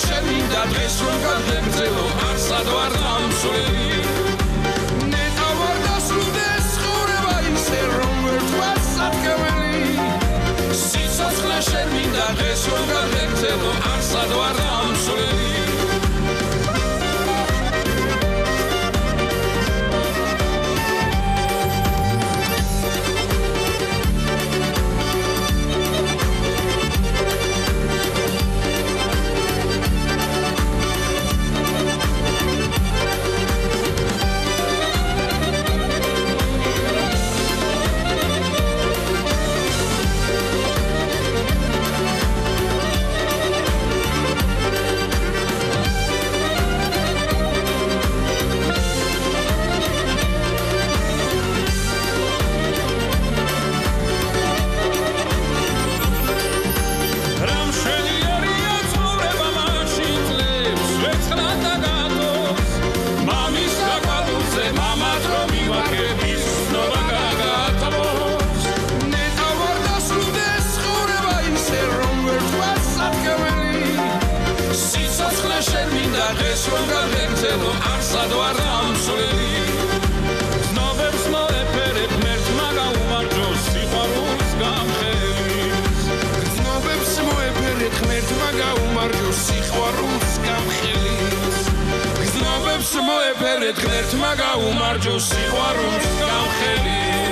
შენ მინდა დღეს რომ გადმებრძელო არცად ვარ გამსვლელი ნეტა ვარ დასრულდეს ცხოვრება ისე რომ ვერ თვალსადგმელი სიცოცხლე შენ მინდა დღეს რომ გადმებრძელო არცად ვარ არსად ვარ ამსვლელი ცნობებს მოეფერე ღმერთმა გაუმარჯო სიყვარულს გამხელი ცნობებს მოეფერე ღმერთმა გაუმარჯო სიყვარულს გამხელი ცნობებს მოეფერე ღმერთმა გაუმარჯო სიყვარულს გამხელი